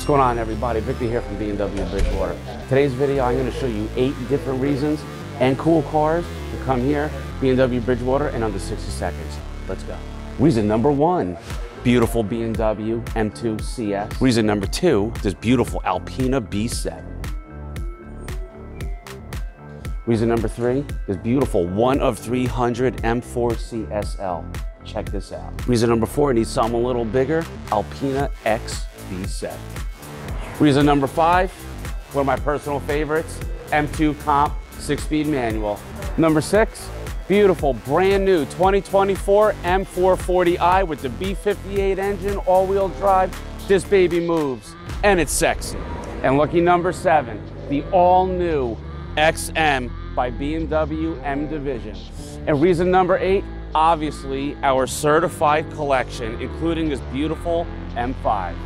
What's going on everybody? Victor here from BMW Bridgewater. Today's video I'm going to show you eight different reasons and cool cars to come here, BMW Bridgewater in under 60 seconds. Let's go. Reason number one, beautiful BMW M2 CS. Reason number two, this beautiful Alpina B7. Reason number three, this beautiful one of 300 M4 CSL. Check this out. Reason number four, needs something a little bigger, Alpina X B7. Reason number five, one of my personal favorites, M2 Comp six-speed manual. Number six, beautiful brand new 2024 M440i with the B58 engine, all-wheel drive. This baby moves and it's sexy. And lucky number seven, the all-new XM by BMW M Division. And reason number eight, obviously our certified collection, including this beautiful M5.